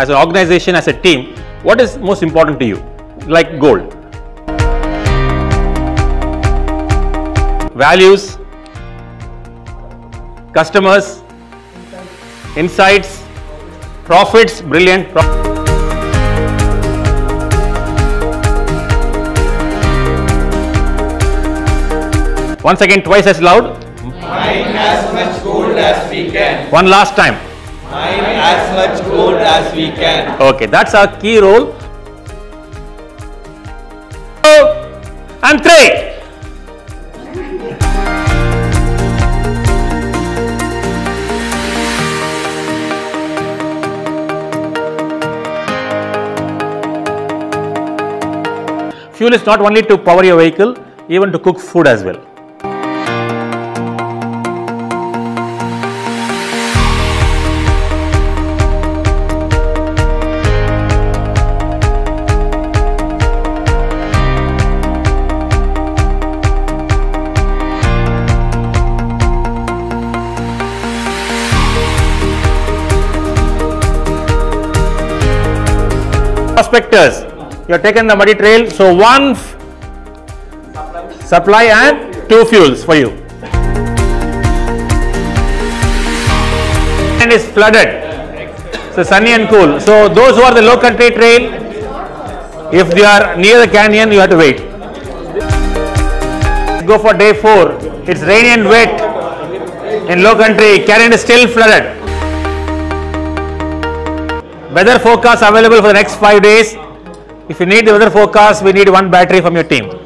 as an organization, as a team, what is most important to you? Like gold. Values, customers, insights, profits, brilliant. Pro- Once again, twice as loud. Mine as much gold as we can. One last time. Mine as much gold as we can. Okay, that's our key role. Oh, and three. Fuel is not only to power your vehicle, even to cook food as well. Prospectors you have taken the muddy trail so one supply and two fuels for you. And it's flooded. So sunny and cool. So those who are the low country trail if they are near the canyon you have to wait. Go for day 4 it's rainy and wet in low country. Canyon is still flooded weather forecast available for the next five days. If you need the weather forecast, we need one battery from your team.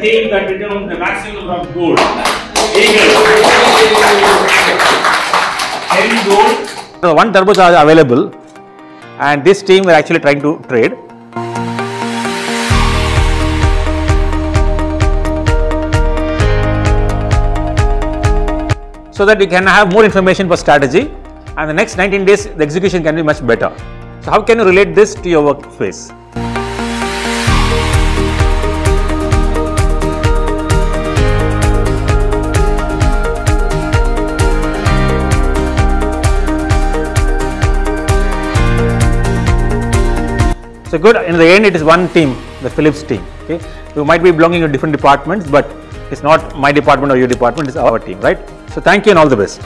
Team that determines the maximum number of gold. Eagle. 10 gold. So one turbocharger available, and this team were actually trying to trade. So that you can have more information for strategy, and the next 19 days the execution can be much better. So how can you relate this to your workspace? So good. In the end, it is one team, the Philips team. Okay, you might be belonging to different departments, but it's not my department or your department. It's our team, right? So thank you and all the best.